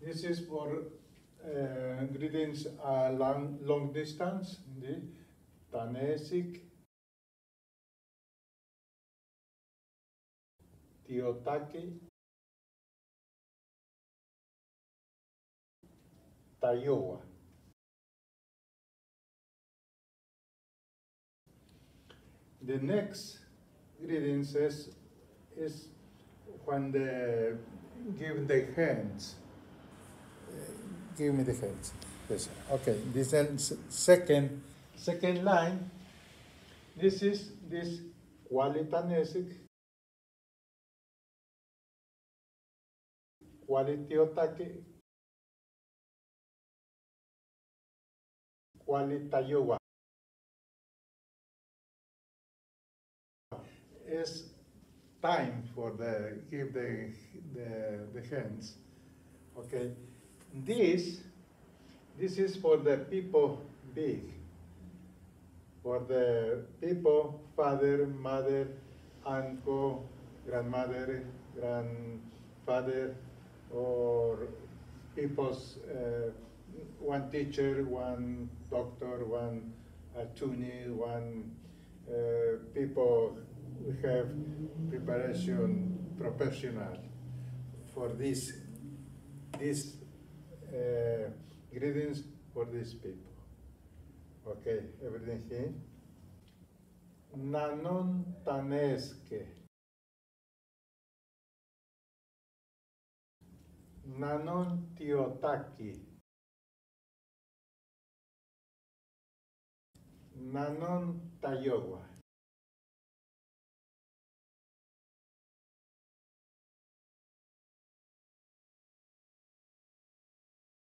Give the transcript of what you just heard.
This is for uh, greetings uh, long, long distance. The Tanesik, Tiotaki, Tayoa. The next greetings is, is when they give the hands. Give me the hands. Yes. Okay. This is second second line. This is this qualitanesik. Qualitiotake. Qualitayowa. Is time for the give the the, the hands. Okay. This this is for the people big. For the people, father, mother, uncle, grandmother, grandfather, or people's uh, one teacher, one doctor, one attorney, one uh, people who have preparation professional for this this uh, greetings for these people. Okay, everything here. Nanon taneske. Nanon tiotaki. Nanon tayowa.